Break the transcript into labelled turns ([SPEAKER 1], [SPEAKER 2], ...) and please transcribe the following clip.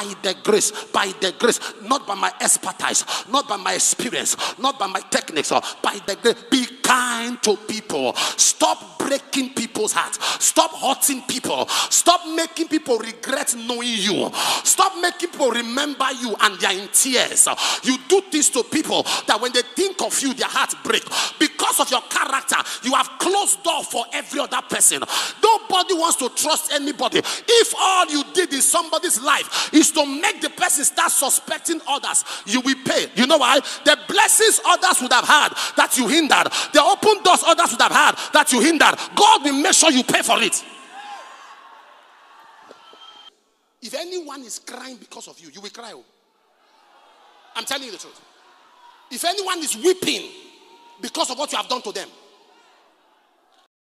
[SPEAKER 1] by the grace, by the grace, not by my expertise, not by my experience, not by my techniques, or by the grace. Be kind to people. Stop breaking people's hearts. Stop hurting people. Stop making people regret knowing you. Stop making people remember you and they're in tears. You do this to people that when they think of you, their hearts break. Because of your character, you have closed door for every other person. Nobody wants to trust anybody. If all you did in somebody's life is to make the person start suspecting others, you will pay. You know why? The blessings others would have had that you hindered, the open doors others would have had that you hindered, God will make sure you pay for it. If anyone is crying because of you, you will cry. oh. I'm telling you the truth. If anyone is weeping because of what you have done to them,